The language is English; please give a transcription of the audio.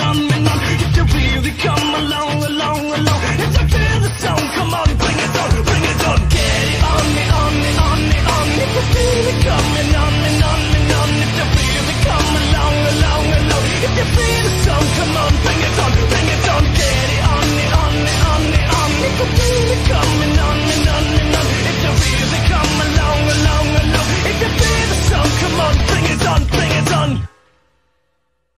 I'm